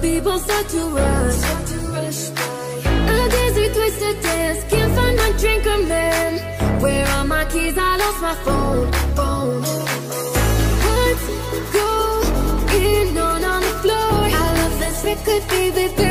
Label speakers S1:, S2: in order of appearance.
S1: people start to rush. A dizzy, twisted dance, can't find my drink or man. Where are my keys? I lost my phone. phone. What's going on on the floor? I love this record, baby.